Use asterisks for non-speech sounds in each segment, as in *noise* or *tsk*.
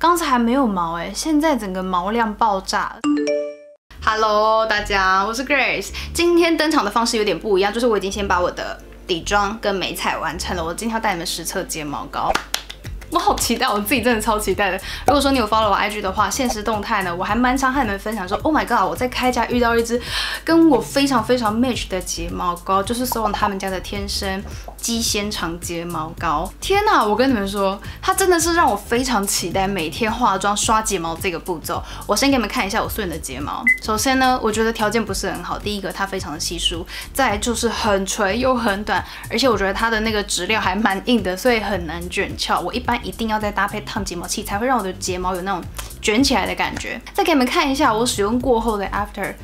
刚才还没有毛哎，现在整个毛量爆炸。Hello，大家，我是 Grace。今天登场的方式有点不一样，就是我已经先把我的底妆跟眉彩完成了。我今天要带你们实测睫毛膏。我好期待，我自己真的超期待的。如果说你有 follow 我 IG 的话，现实动态呢，我还蛮常和你们分享说，Oh my god，我在开家遇到一支跟我非常非常 match 的睫毛膏，就是 s o 他们家的天生鸡纤长睫毛膏。天哪，我跟你们说，它真的是让我非常期待每天化妆刷睫毛这个步骤。我先给你们看一下我素颜的睫毛。首先呢，我觉得条件不是很好。第一个，它非常的稀疏；再就是很垂又很短，而且我觉得它的那个质料还蛮硬的，所以很难卷翘。我一般。一定要再搭配烫睫毛器，才会让我的睫毛有那种卷起来的感觉。再给你们看一下我使用过后的 after，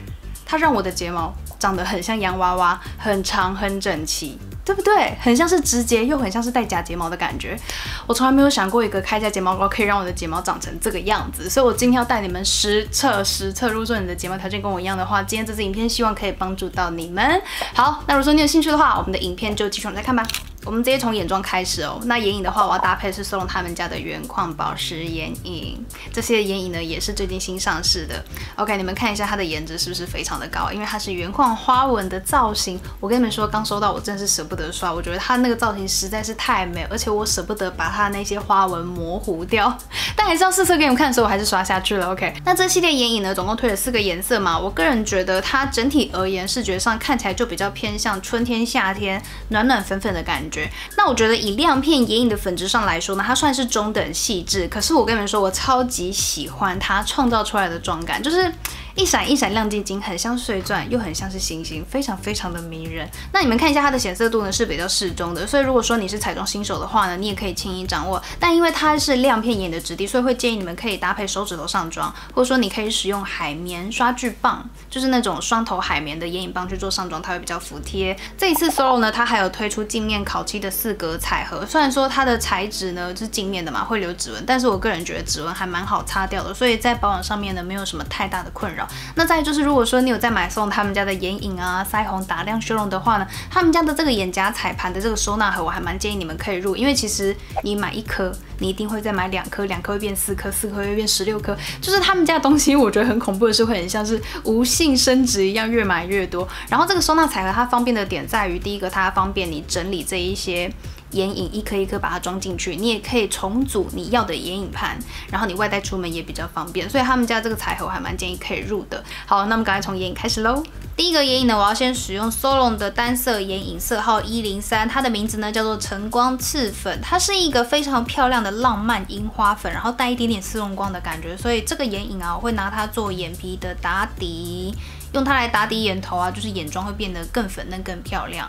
它让我的睫毛长得很像洋娃娃，很长很整齐，对不对？很像是直接又很像是戴假睫毛的感觉。我从来没有想过一个开价睫毛膏可以让我的睫毛长成这个样子，所以我今天要带你们实测实测。如果说你的睫毛条件跟我一样的话，今天这支影片希望可以帮助到你们。好，那如果说你有兴趣的话，我们的影片就继续往下看吧。我们直接从眼妆开始哦。那眼影的话，我要搭配是苏龙他们家的原矿宝石眼影。这些眼影呢，也是最近新上市的。OK，你们看一下它的颜值是不是非常的高？因为它是原矿花纹的造型。我跟你们说，刚收到我真是舍不得刷，我觉得它那个造型实在是太美，而且我舍不得把它那些花纹模糊掉。*laughs* 但还是要试色给你们看的时候，我还是刷下去了。OK，那这系列眼影呢，总共推了四个颜色嘛。我个人觉得它整体而言，视觉上看起来就比较偏向春天、夏天暖暖粉粉的感觉。那我觉得以亮片眼影的粉质上来说呢，它算是中等细致。可是我跟你们说，我超级喜欢它创造出来的妆感，就是。一闪一闪亮晶晶，很像碎钻，又很像是星星，非常非常的迷人。那你们看一下它的显色度呢，是比较适中的。所以如果说你是彩妆新手的话呢，你也可以轻易掌握。但因为它是亮片眼影的质地，所以会建议你们可以搭配手指头上妆，或者说你可以使用海绵刷具棒，就是那种双头海绵的眼影棒去做上妆，它会比较服帖。这一次 Solo 呢，它还有推出镜面烤漆的四格彩盒。虽然说它的材质呢是镜面的嘛，会留指纹，但是我个人觉得指纹还蛮好擦掉的，所以在保养上面呢没有什么太大的困扰。那再就是，如果说你有在买送他们家的眼影啊、腮红打亮修容的话呢，他们家的这个眼夹彩盘的这个收纳盒，我还蛮建议你们可以入，因为其实你买一颗，你一定会再买两颗，两颗会变四颗，四颗会变十六颗，就是他们家的东西，我觉得很恐怖的是会很像是无性生殖一样，越买越多。然后这个收纳彩盒它方便的点在于，第一个它方便你整理这一些。眼影一颗一颗把它装进去，你也可以重组你要的眼影盘，然后你外带出门也比较方便，所以他们家这个彩盒还蛮建议可以入的。好，那么赶快从眼影开始喽。第一个眼影呢，我要先使用 Solon 的单色眼影色号一零三，它的名字呢叫做晨光刺粉，它是一个非常漂亮的浪漫樱花粉，然后带一点点丝绒光的感觉，所以这个眼影啊，我会拿它做眼皮的打底，用它来打底眼头啊，就是眼妆会变得更粉嫩更漂亮。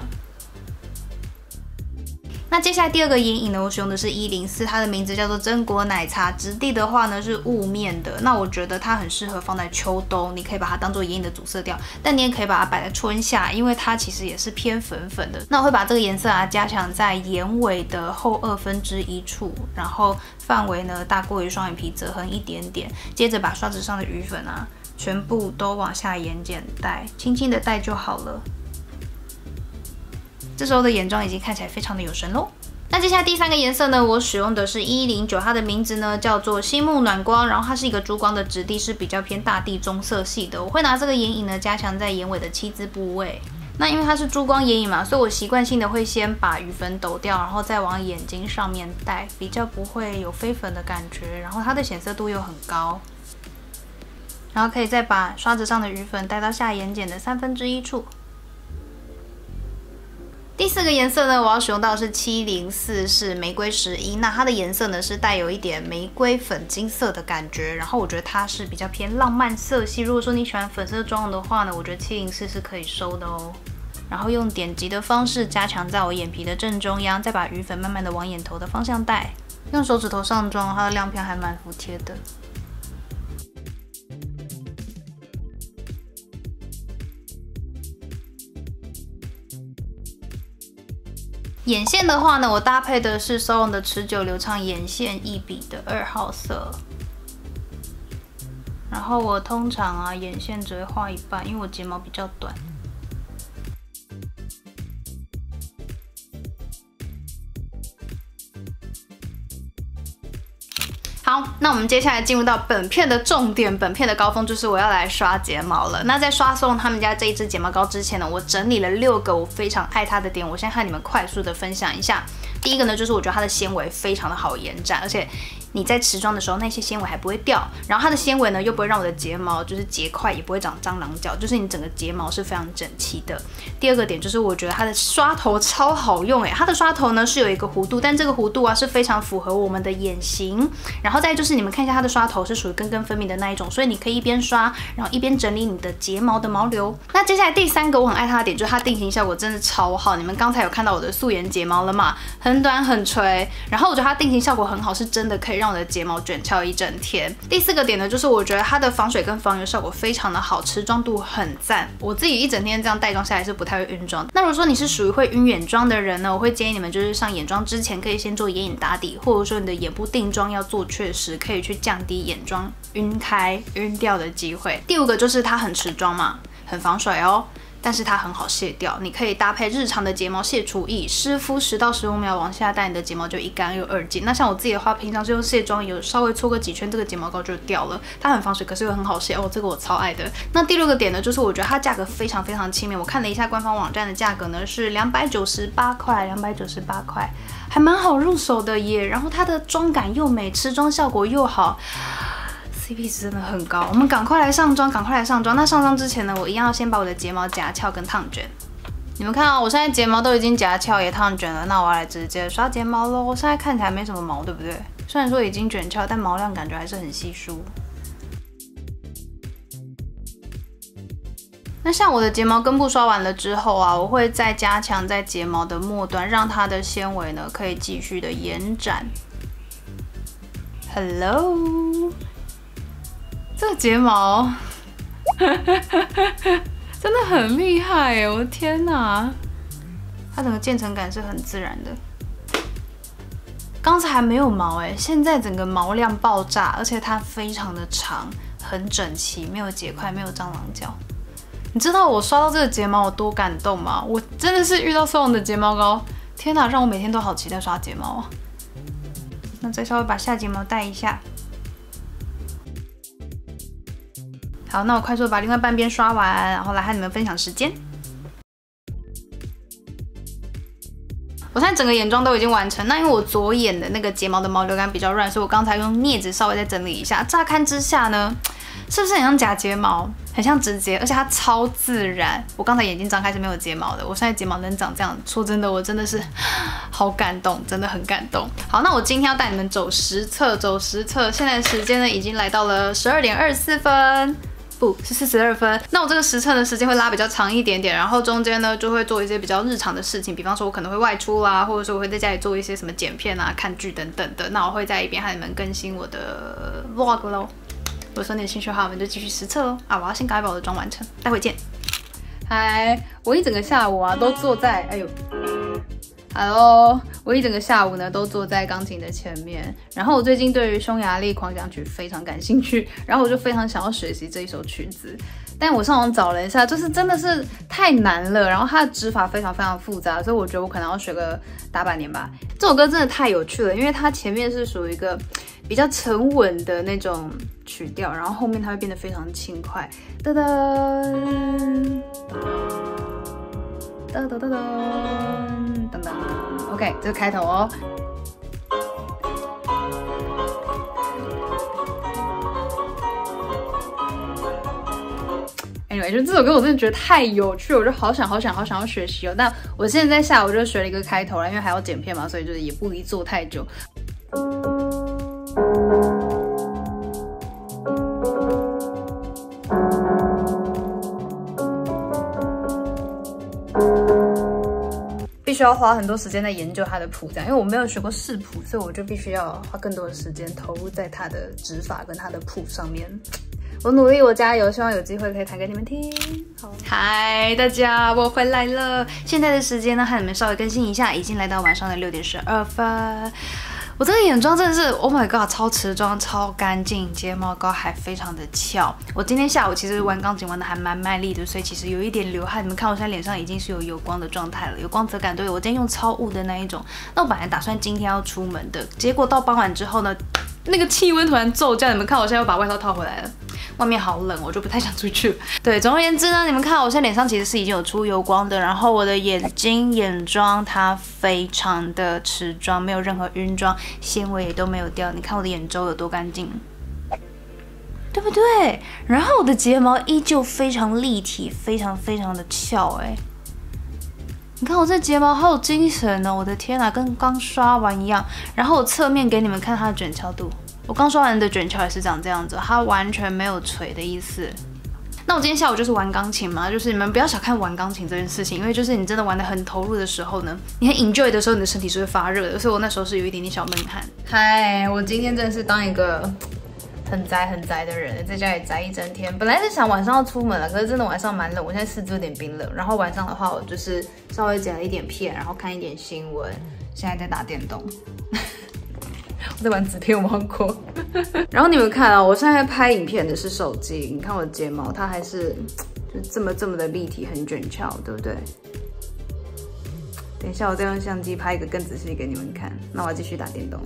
那接下来第二个眼影呢，我使用的是一零四，它的名字叫做榛果奶茶，质地的话呢是雾面的。那我觉得它很适合放在秋冬，你可以把它当做眼影的主色调，但你也可以把它摆在春夏，因为它其实也是偏粉粉的。那我会把这个颜色啊加强在眼尾的后二分之一处，然后范围呢大过于双眼皮，折痕一点点。接着把刷子上的余粉啊全部都往下眼睑带，轻轻的带就好了。这时候的眼妆已经看起来非常的有神喽。那接下来第三个颜色呢，我使用的是一零九，它的名字呢叫做星木暖光，然后它是一个珠光的质地，是比较偏大地棕色系的。我会拿这个眼影呢加强在眼尾的七字部位。那因为它是珠光眼影嘛，所以我习惯性的会先把余粉抖掉，然后再往眼睛上面带，比较不会有飞粉的感觉。然后它的显色度又很高，然后可以再把刷子上的余粉带到下眼睑的三分之一处。第四个颜色呢，我要使用到是七零四，是玫瑰十一。那它的颜色呢是带有一点玫瑰粉金色的感觉，然后我觉得它是比较偏浪漫色系。如果说你喜欢粉色妆容的话呢，我觉得七零四是可以收的哦。然后用点击的方式加强在我眼皮的正中央，再把余粉慢慢的往眼头的方向带。用手指头上妆，它的亮片还蛮服帖的。眼线的话呢，我搭配的是 Solon 的持久流畅眼线一笔的二号色。然后我通常啊，眼线只会画一半，因为我睫毛比较短。那我们接下来进入到本片的重点，本片的高峰就是我要来刷睫毛了。那在刷送他们家这一支睫毛膏之前呢，我整理了六个我非常爱它的点，我先和你们快速的分享一下。第一个呢，就是我觉得它的纤维非常的好延展，而且。你在持妆的时候，那些纤维还不会掉，然后它的纤维呢又不会让我的睫毛就是结块，也不会长蟑螂脚，就是你整个睫毛是非常整齐的。第二个点就是我觉得它的刷头超好用诶，它的刷头呢是有一个弧度，但这个弧度啊是非常符合我们的眼型。然后再就是你们看一下它的刷头是属于根根分明的那一种，所以你可以一边刷，然后一边整理你的睫毛的毛流。那接下来第三个我很爱它的点就是它定型效果真的超好，你们刚才有看到我的素颜睫毛了嘛？很短很垂，然后我觉得它定型效果很好，是真的可以让让。我的睫毛卷翘一整天。第四个点呢，就是我觉得它的防水跟防油效果非常的好，持妆度很赞。我自己一整天这样带妆下来是不太会晕妆。那如果说你是属于会晕眼妆的人呢，我会建议你们就是上眼妆之前可以先做眼影打底，或者说你的眼部定妆要做确实，可以去降低眼妆晕开、晕掉的机会。第五个就是它很持妆嘛，很防水哦。但是它很好卸掉，你可以搭配日常的睫毛卸除液，湿敷十到十五秒往下带，你的睫毛就一干又二净。那像我自己的话，平常是用卸妆油稍微搓个几圈，这个睫毛膏就掉了。它很防水，可是又很好卸哦，这个我超爱的。那第六个点呢，就是我觉得它价格非常非常亲民。我看了一下官方网站的价格呢，是两百九十八块，两百九十八块，还蛮好入手的耶。然后它的妆感又美，持妆效果又好。CP 值真的很高，我们赶快来上妆，赶快来上妆。那上妆之前呢，我一样要先把我的睫毛夹翘跟烫卷。你们看啊，我现在睫毛都已经夹翘也烫卷了，那我要来直接刷睫毛喽。我现在看起来没什么毛，对不对？虽然说已经卷翘，但毛量感觉还是很稀疏。那像我的睫毛根部刷完了之后啊，我会再加强在睫毛的末端，让它的纤维呢可以继续的延展。Hello。这睫毛 *laughs* 真的很厉害！我的天哪，它整个渐层感是很自然的。刚才还没有毛哎，现在整个毛量爆炸，而且它非常的长，很整齐，没有结块，没有蟑螂脚。你知道我刷到这个睫毛有多感动吗？我真的是遇到送的睫毛膏，天哪，让我每天都好期待刷睫毛！那再稍微把下睫毛带一下。好，那我快速把另外半边刷完，然后来和你们分享时间。我现在整个眼妆都已经完成，那因为我左眼的那个睫毛的毛流感比较乱，所以我刚才用镊子稍微再整理一下。乍看之下呢，是不是很像假睫毛，很像直睫，而且它超自然。我刚才眼睛张开是没有睫毛的，我现在睫毛能长这样，说真的，我真的是 *laughs* 好感动，真的很感动。好，那我今天要带你们走实测，走实测。现在时间呢，已经来到了十二点二十四分。是四十二分，那我这个实测的时间会拉比较长一点点，然后中间呢就会做一些比较日常的事情，比方说我可能会外出啦，或者说我会在家里做一些什么剪片啊、看剧等等的。那我会在一边和你们更新我的 vlog 咯。如果说你有兴趣的话，我们就继续实测喽。啊，我要先赶快把我的妆完成，待会见。嗨，我一整个下午啊都坐在，哎呦。Hello，我一整个下午呢都坐在钢琴的前面，然后我最近对于匈牙利狂想曲非常感兴趣，*laughs* 然后我就非常想要学习这一首曲子，但我上网找了一下，就是真的是太难了，然后它的指法非常非常复杂，所以我觉得我可能要学个大半年吧。这首歌真的太有趣了，因为它前面是属于一个比较沉稳的那种曲调，然后后面它会变得非常轻快，噔噔。噔噔噔噔噔噔，OK，这是开头哦。Anyway，就这首歌我真的觉得太有趣，我就好想好想好想要学习哦。但我现在在下午就学了一个开头了，因为还要剪片嘛，所以就是也不宜做太久。需要花很多时间在研究它的谱，这样，因为我没有学过视谱，所以我就必须要花更多的时间投入在它的指法跟它的谱上面。*tsk* 我努力，我加油，希望有机会可以弹给你们听。嗨，大家，我回来了。现在的时间呢，和你们稍微更新一下，已经来到晚上的六点十二分。我这个眼妆真的是，Oh my god，超持妆，超干净，睫毛膏还非常的翘。我今天下午其实玩钢琴玩的还蛮卖力的，所以其实有一点流汗。你们看我现在脸上已经是有油光的状态了，有光泽感。对我今天用超雾的那一种。那我本来打算今天要出门的，结果到傍晚之后呢，那个气温突然骤降。你们看我现在又把外套套回来了。外面好冷，我就不太想出去。*laughs* 对，总而言之呢，你们看我现在脸上其实是已经有出油光的，然后我的眼睛眼妆它非常的持妆，没有任何晕妆，纤维也都没有掉。你看我的眼周有多干净，对不对？然后我的睫毛依旧非常立体，非常非常的翘。哎，你看我这睫毛好有精神哦！我的天哪，跟刚刷完一样。然后我侧面给你们看它的卷翘度。我刚刷完的卷翘也是长这样子，它完全没有垂的意思。那我今天下午就是玩钢琴嘛，就是你们不要小看玩钢琴这件事情，因为就是你真的玩的很投入的时候呢，你很 enjoy 的时候，你的身体是会发热的。所以我那时候是有一点点小闷汗。嗨，我今天真的是当一个很宅很宅的人，在家里宅一整天。本来是想晚上要出门了，可是真的晚上蛮冷，我现在四肢有点冰冷。然后晚上的话，我就是稍微剪了一点片，然后看一点新闻，现在在打电动。我在玩纸片王国，*laughs* 然后你们看啊，我现在拍影片的是手机，你看我的睫毛，它还是 *tsk* 就这么这么的立体，很卷翘，对不对？等一下我再用相机拍一个更仔细给你们看。那我要继续打电动。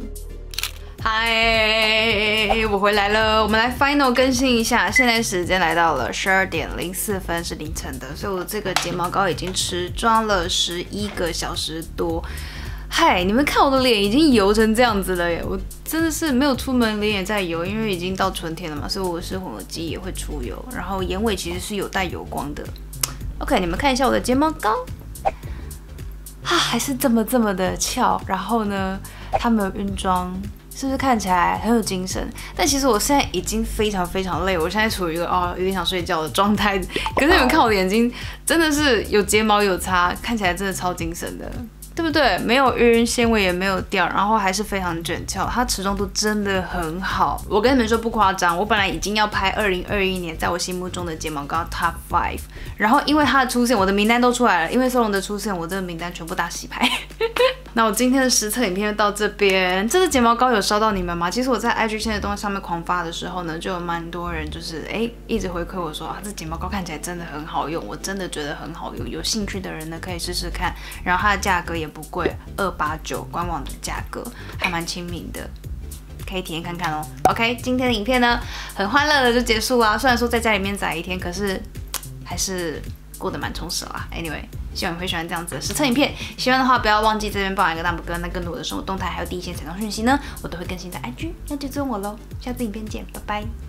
嗨，我回来了，我们来 final 更新一下，现在时间来到了十二点零四分，是凌晨的，所以我这个睫毛膏已经持妆了十一个小时多。嗨，你们看我的脸已经油成这样子了耶！我真的是没有出门，脸也在油，因为已经到春天了嘛，所以我是混合肌也会出油。然后眼尾其实是有带油光的。OK，你们看一下我的睫毛膏，啊，还是这么这么的翘。然后呢，它没有晕妆，是不是看起来很有精神？但其实我现在已经非常非常累，我现在处于一个哦有点想睡觉的状态。可是你们看我的眼睛，真的是有睫毛有擦，看起来真的超精神的。对不对？没有晕，纤维也没有掉，然后还是非常卷翘，它持妆度真的很好。我跟你们说不夸张，我本来已经要拍二零二一年在我心目中的睫毛膏 Top Five，然后因为它的出现，我的名单都出来了。因为松隆的出现，我这个名单全部大洗牌。那我今天的实测影片就到这边。这支睫毛膏有烧到你们吗？其实我在 IG 现在东西上面狂发的时候呢，就有蛮多人就是哎一直回馈我说啊，这睫毛膏看起来真的很好用，我真的觉得很好用。有兴趣的人呢可以试试看，然后它的价格也。不贵，二八九官网的价格还蛮亲民的，可以体验看看哦。OK，今天的影片呢很欢乐的就结束啦。虽然说在家里面宅一天，可是还是过得蛮充实啦。Anyway，希望你会喜欢这样子的实测影片。喜欢的话不要忘记这边帮我一个大拇哥，那更多的生活动态还有第一线彩妆讯息呢，我都会更新在 IG，那就追我喽。下次影片见，拜拜。